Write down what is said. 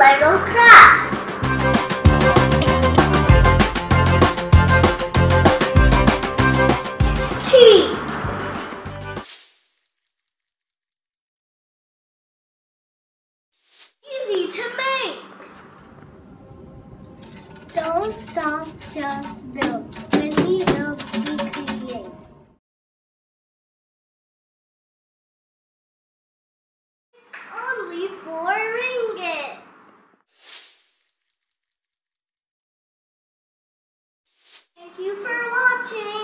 Lego craft. It's cheap. Easy to make. Don't stop, just build. watching.